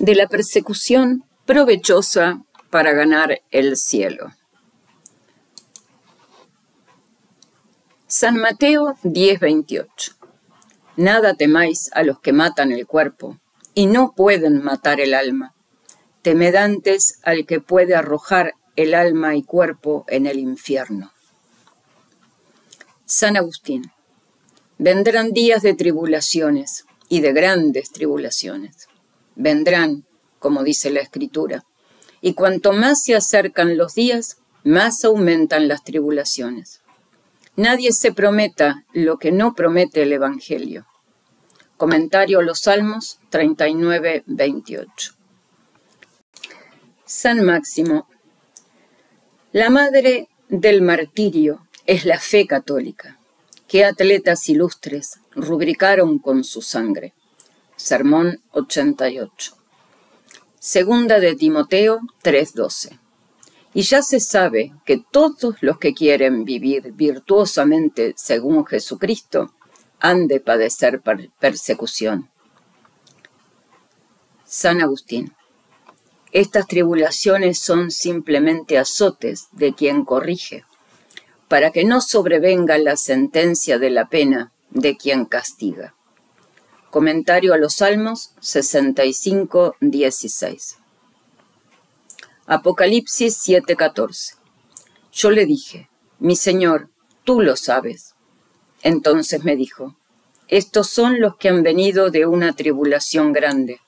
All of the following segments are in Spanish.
de la persecución provechosa para ganar el cielo. San Mateo 10:28 Nada temáis a los que matan el cuerpo y no pueden matar el alma. Temed antes al que puede arrojar el alma y cuerpo en el infierno. San Agustín Vendrán días de tribulaciones y de grandes tribulaciones. Vendrán, como dice la Escritura, y cuanto más se acercan los días, más aumentan las tribulaciones. Nadie se prometa lo que no promete el Evangelio. Comentario a los Salmos 39, 28. San Máximo. La madre del martirio es la fe católica qué atletas ilustres rubricaron con su sangre. Sermón 88. Segunda de Timoteo 3:12. Y ya se sabe que todos los que quieren vivir virtuosamente según Jesucristo han de padecer persecución. San Agustín. Estas tribulaciones son simplemente azotes de quien corrige para que no sobrevenga la sentencia de la pena de quien castiga. Comentario a los Salmos 65, 16. Apocalipsis 7:14. Yo le dije, mi Señor, tú lo sabes. Entonces me dijo, estos son los que han venido de una tribulación grande,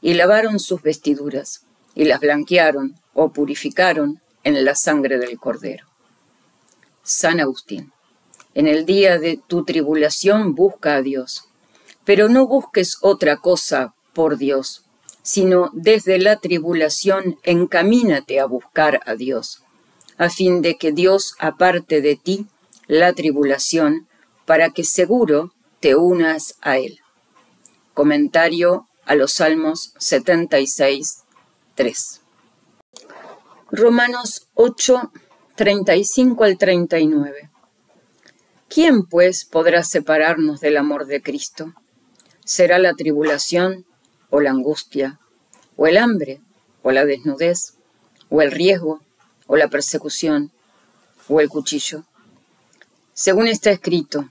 y lavaron sus vestiduras, y las blanquearon o purificaron en la sangre del Cordero. San Agustín. En el día de tu tribulación busca a Dios, pero no busques otra cosa por Dios, sino desde la tribulación encamínate a buscar a Dios, a fin de que Dios aparte de ti la tribulación, para que seguro te unas a Él. Comentario a los Salmos 76, 3. Romanos 8, 35 al 39. ¿Quién, pues, podrá separarnos del amor de Cristo? ¿Será la tribulación o la angustia, o el hambre, o la desnudez, o el riesgo, o la persecución, o el cuchillo? Según está escrito,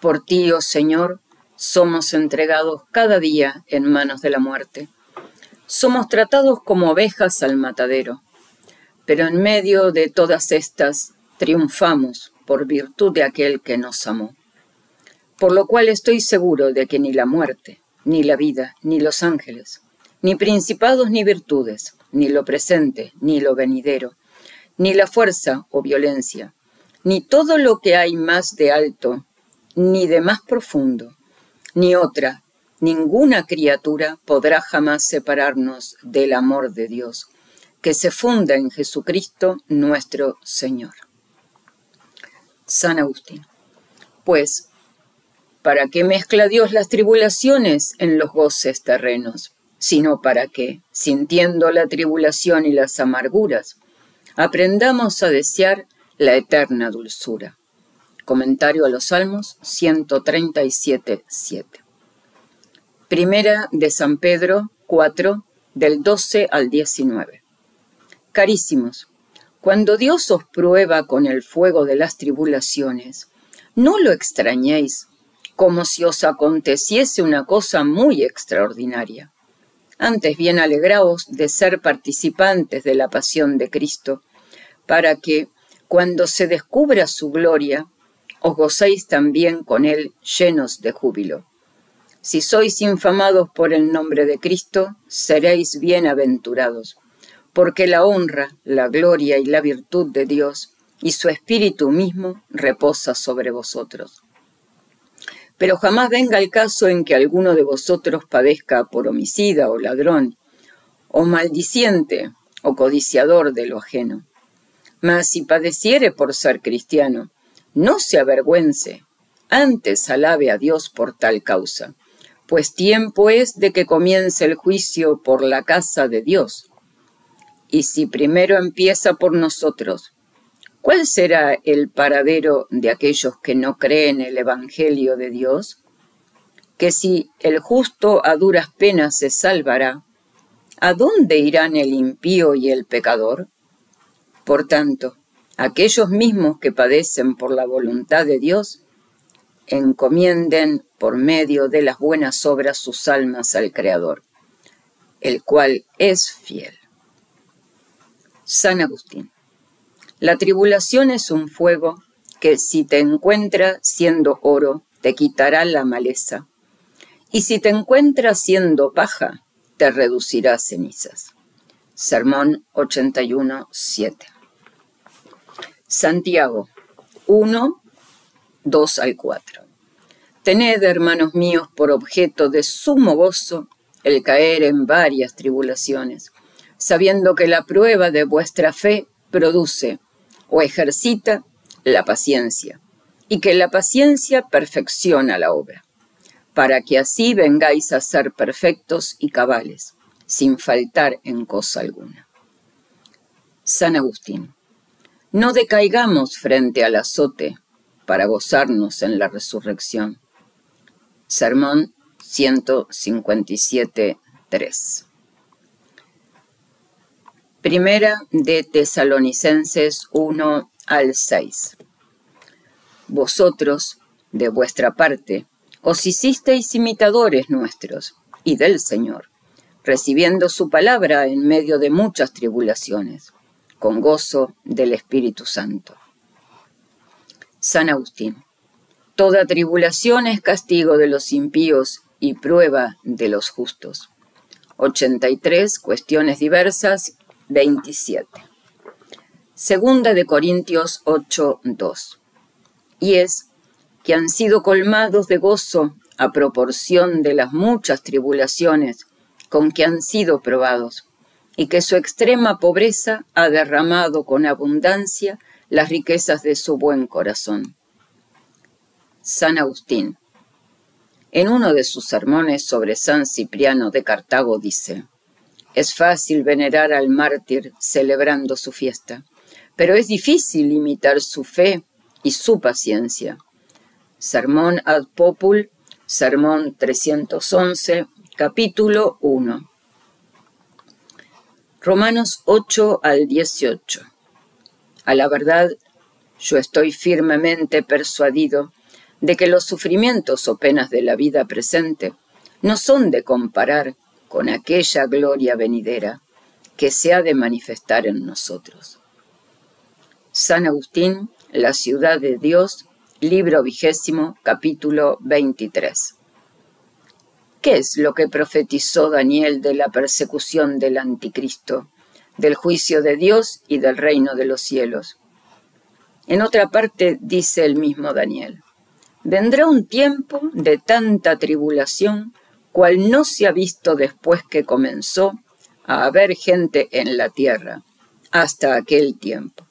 por ti, oh Señor, somos entregados cada día en manos de la muerte. Somos tratados como ovejas al matadero pero en medio de todas estas triunfamos por virtud de aquel que nos amó. Por lo cual estoy seguro de que ni la muerte, ni la vida, ni los ángeles, ni principados ni virtudes, ni lo presente, ni lo venidero, ni la fuerza o violencia, ni todo lo que hay más de alto, ni de más profundo, ni otra, ninguna criatura podrá jamás separarnos del amor de Dios que se funda en Jesucristo nuestro Señor. San Agustín. Pues, ¿para qué mezcla Dios las tribulaciones en los goces terrenos? Sino para que, sintiendo la tribulación y las amarguras, aprendamos a desear la eterna dulzura. Comentario a los Salmos 137, 7. Primera de San Pedro 4, del 12 al 19. Carísimos, cuando Dios os prueba con el fuego de las tribulaciones, no lo extrañéis como si os aconteciese una cosa muy extraordinaria. Antes bien alegraos de ser participantes de la pasión de Cristo, para que, cuando se descubra su gloria, os gocéis también con él llenos de júbilo. Si sois infamados por el nombre de Cristo, seréis bienaventurados porque la honra, la gloria y la virtud de Dios y su Espíritu mismo reposa sobre vosotros. Pero jamás venga el caso en que alguno de vosotros padezca por homicida o ladrón, o maldiciente o codiciador de lo ajeno. Mas si padeciere por ser cristiano, no se avergüence, antes alabe a Dios por tal causa, pues tiempo es de que comience el juicio por la casa de Dios y si primero empieza por nosotros, ¿cuál será el paradero de aquellos que no creen el Evangelio de Dios? Que si el justo a duras penas se salvará, ¿a dónde irán el impío y el pecador? Por tanto, aquellos mismos que padecen por la voluntad de Dios, encomienden por medio de las buenas obras sus almas al Creador, el cual es fiel. San Agustín. La tribulación es un fuego que si te encuentra siendo oro, te quitará la maleza, y si te encuentra siendo paja, te reducirá a cenizas. Sermón 81, 7. Santiago 1, 2 al 4. Tened, hermanos míos, por objeto de sumo gozo el caer en varias tribulaciones, sabiendo que la prueba de vuestra fe produce o ejercita la paciencia, y que la paciencia perfecciona la obra, para que así vengáis a ser perfectos y cabales, sin faltar en cosa alguna. San Agustín. No decaigamos frente al azote para gozarnos en la resurrección. Sermón 157.3. Primera de Tesalonicenses 1 al 6. Vosotros, de vuestra parte, os hicisteis imitadores nuestros y del Señor, recibiendo su palabra en medio de muchas tribulaciones, con gozo del Espíritu Santo. San Agustín. Toda tribulación es castigo de los impíos y prueba de los justos. 83 cuestiones diversas 27. Segunda de Corintios 8, 2. Y es que han sido colmados de gozo a proporción de las muchas tribulaciones con que han sido probados, y que su extrema pobreza ha derramado con abundancia las riquezas de su buen corazón. San Agustín. En uno de sus sermones sobre San Cipriano de Cartago dice, es fácil venerar al mártir celebrando su fiesta, pero es difícil imitar su fe y su paciencia. Sermón ad Popul, Sermón 311, capítulo 1. Romanos 8 al 18. A la verdad, yo estoy firmemente persuadido de que los sufrimientos o penas de la vida presente no son de comparar con aquella gloria venidera que se ha de manifestar en nosotros. San Agustín, La ciudad de Dios, libro vigésimo, capítulo 23. ¿Qué es lo que profetizó Daniel de la persecución del anticristo, del juicio de Dios y del reino de los cielos? En otra parte dice el mismo Daniel, vendrá un tiempo de tanta tribulación cual no se ha visto después que comenzó a haber gente en la tierra, hasta aquel tiempo,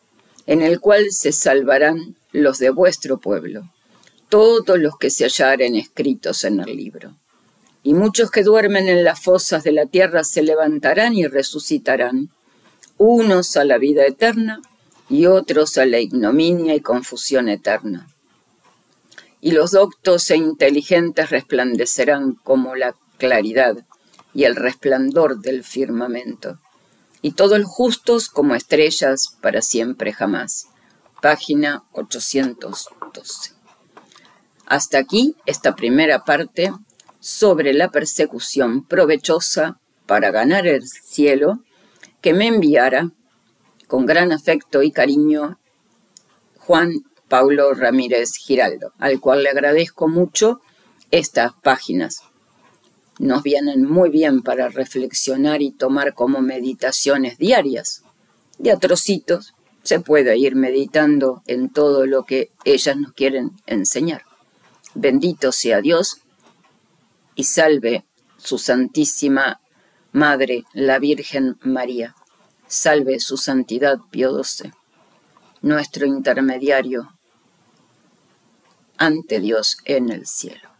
en el cual se salvarán los de vuestro pueblo, todos los que se hallaren escritos en el libro. Y muchos que duermen en las fosas de la tierra se levantarán y resucitarán, unos a la vida eterna y otros a la ignominia y confusión eterna y los doctos e inteligentes resplandecerán como la claridad y el resplandor del firmamento, y todos los justos como estrellas para siempre jamás. Página 812. Hasta aquí esta primera parte sobre la persecución provechosa para ganar el cielo que me enviara con gran afecto y cariño Juan Paulo Ramírez Giraldo, al cual le agradezco mucho estas páginas. Nos vienen muy bien para reflexionar y tomar como meditaciones diarias. De a trocitos se puede ir meditando en todo lo que ellas nos quieren enseñar. Bendito sea Dios y salve su Santísima Madre, la Virgen María. Salve su Santidad Pío XII, nuestro intermediario ante Dios en el cielo.